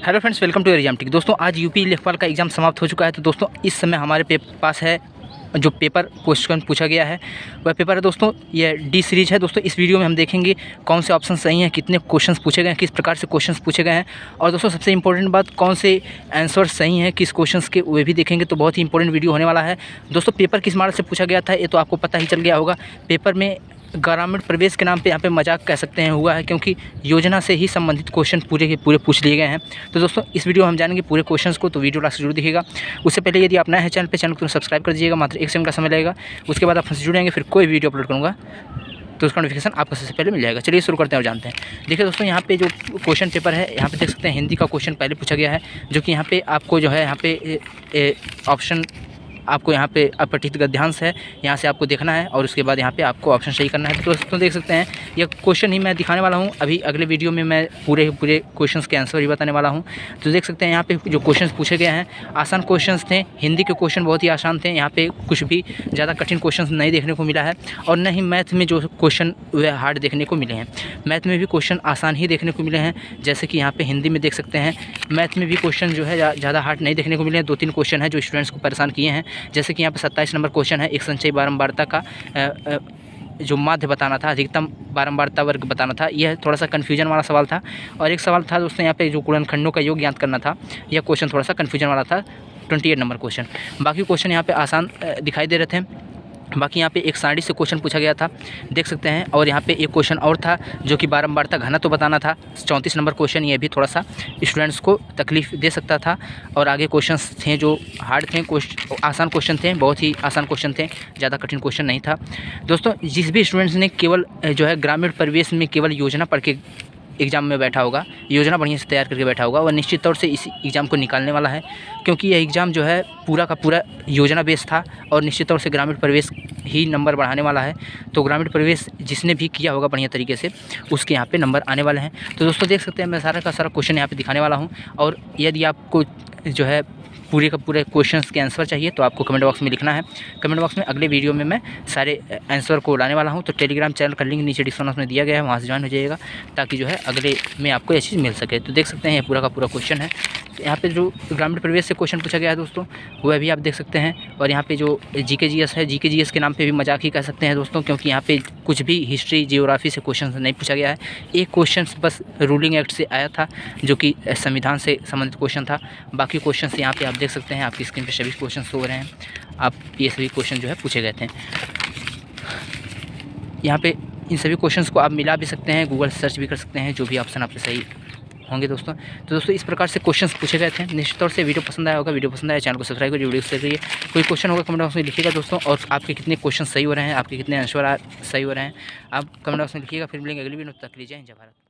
Hello friends, welcome to exam tick. दोस्तों, आज UP लेखपाल का एग्ज़ाम समाप्त हो चुका है तो दोस्तों, इस समय हमारे पास है जो पेपर, क्वेश्चन पूछा गया है। वह पेपर है दोस्तों यह डी सीरीज़ है। दोस्तों, इस वीडियो में हम देखेंगे कौन से ऑप्शन सही हैं, कितने क्वेश्चंस पूछे गए हैं, किस प्रकार से क्वेश्चंस पूछे गए हैं। और दोस्तों, सबसे इंपॉर्टेंट बात, कौन से आंसर सही हैं, किस क्वेश्चंस के, वे भी देखेंगे तो बहुत ही इंपॉर्टेंट वीडियो होने वाला है। दोस्तों, पेपर किस मार्ग से पूछा गया था, ये तो आपको पता ही चल गया होगा। पेपर में ग्रामीण प्रवेश के नाम पे यहाँ पे मज़ाक कह सकते हैं, हुआ है क्योंकि योजना से ही संबंधित क्वेश्चन पूरे के पूरे पूछ लिए गए हैं। तो दोस्तों, इस वीडियो हम जानेंगे पूरे क्वेश्चंस को तो वीडियो लास्ट ज़रूर दिखेगा उससे पहले यदि आप नए हैं चैनल पे, चैनल को सब्सक्राइब कर दीजिएगा, मात्र एक सेकंड का समय लगेगा। उसके बाद आप हमसे जुड़ेंगे फिर कोई वीडियो अपलोड करूँगा तो उसका नोटिफिकेशन आपको सबसे पहले मिल जाएगा। चलिए शुरू करते हैं और जानते हैं। देखिए दोस्तों, यहाँ पे जो क्वेश्चन पेपर है, यहाँ पे देख सकते हैं, हिंदी का क्वेश्चन पहले पूछा गया है, जो कि यहाँ पे आपको जो है, यहाँ पे ऑप्शन आपको यहाँ पे अपठित गद्यांश है, यहाँ से आपको देखना है और उसके बाद यहाँ पे आपको ऑप्शन सही करना है। तो दोस्तों, देख सकते हैं, यह क्वेश्चन ही मैं दिखाने वाला हूँ। अभी अगले वीडियो में मैं पूरे पूरे क्वेश्चंस के आंसर भी बताने वाला हूँ। तो देख सकते हैं, यहाँ पे जो क्वेश्चन पूछे गए हैं, आसान क्वेश्चन थे, हिंदी के क्वेश्चन बहुत ही आसान थे, यहाँ पर कुछ भी ज़्यादा कठिन क्वेश्चन नहीं देखने को मिला है और न ही मैथ में जो क्वेश्चन वह हार्ड देखने को मिले हैं। मैथ में भी क्वेश्चन आसान ही देखने को मिले हैं, जैसे कि यहाँ पे हिंदी में देख सकते हैं मैथ में भी क्वेश्चन जो है ज़्यादा हार्ड नहीं देखने को मिले हैं। दो तीन क्वेश्चन है जो स्टूडेंट्स को परेशान किए हैं। जैसे कि यहाँ पर सत्ताईस नंबर क्वेश्चन है, एक संचयी बारंबारता का जो माध्य बताना था, अधिकतम बारंबारता वर्ग बताना था, यह थोड़ा सा कन्फ्यूज़न वाला सवाल था। और एक सवाल था दोस्तों, यहाँ पे जो गुणनखंडों का योग ज्ञात करना था, यह क्वेश्चन थोड़ा सा कन्फ्यूज़न वाला था ट्वेंटी एट नंबर क्वेश्चन बाकी क्वेश्चन यहाँ पे आसान दिखाई दे रहे थे। बाकी यहाँ पे एक साड़ी से क्वेश्चन पूछा गया था, देख सकते हैं। और यहाँ पे एक क्वेश्चन और था, जो कि बारंबार था, घना तो बताना था। चौंतीस नंबर क्वेश्चन ये भी थोड़ा सा स्टूडेंट्स को तकलीफ़ दे सकता था। और आगे क्वेश्चन थे जो हार्ड थे आसान क्वेश्चन थे, बहुत ही आसान क्वेश्चन थे, ज़्यादा कठिन क्वेश्चन नहीं था। दोस्तों, जिस भी स्टूडेंट्स ने केवल, जो है ग्रामीण परिवेश में केवल योजना पढ़ के एग्ज़ाम में बैठा होगा, योजना बढ़िया से तैयार करके बैठा होगा वह निश्चित तौर से इस एग्ज़ाम को निकालने वाला है, क्योंकि यह एग्ज़ाम जो है पूरा का पूरा योजना बेस था और निश्चित तौर से ग्रामीण प्रवेश ही नंबर बढ़ाने वाला है। तो ग्रामीण प्रवेश जिसने भी किया होगा बढ़िया तरीके से, उसके यहाँ पर नंबर आने वाले हैं। तो दोस्तों, देख सकते हैं, मैं सारा का सारा क्वेश्चन यहाँ पर दिखाने वाला हूँ और यदि आपको जो है पूरे का पूरे क्वेश्चंस के आंसर चाहिए तो आपको कमेंट बॉक्स में लिखना है। कमेंट बॉक्स में अगले वीडियो में मैं सारे आंसर को लाने वाला हूँ तो टेलीग्राम चैनल का लिंक नीचे डिस्क्रिप्शन में दिया गया है, वहाँ से ज्वाइन हो जाएगा ताकि जो है अगले में आपको ये चीज़ मिल सके। तो देख सकते हैं, ये पूरा का पूरा क्वेश्चन है। यहाँ पे जो ग्रामीण परिवेश से क्वेश्चन पूछा गया है दोस्तों, वह भी आप देख सकते हैं। और यहाँ पे जो जी के जी एस है जी के जी एस के नाम पे भी मज़ाक ही कह सकते हैं दोस्तों, क्योंकि यहाँ पे कुछ भी हिस्ट्री, जियोग्राफी से क्वेश्चन नहीं पूछा गया है। एक क्वेश्चन बस रूलिंग एक्ट से आया था, जो कि संविधान से संबंधित क्वेश्चन था। बाकी क्वेश्चन यहाँ पर आप देख सकते हैं, आपकी स्क्रीन पर सभी क्वेश्चन हो रहे हैं। आप ये सभी क्वेश्चन जो है पूछे गए थे। यहाँ पे इन सभी क्वेश्चंस को आप मिला भी सकते हैं, गूगल सर्च भी कर सकते हैं, जो भी ऑप्शन आपसे सही होंगे दोस्तों। तो दोस्तों, इस प्रकार से क्वेश्चन पूछे गए थे। निश्चित तौर से वीडियो पसंद आया होगा, वीडियो पसंद आया चैनल को सब्सक्राइब करिए, वीडियो शेयर करिए कोई क्वेश्चन होगा कमेंट बॉक्स में लिखिएगा दोस्तों, और आपके कितने क्वेश्चन सही हो रहे हैं, आपके कितने आंसर सही हो रहे हैं। आप कमेंट बॉक्स में लिखिएगा, फिर मिलेंगे अगली वीडियो तक लीजिए जय भारत।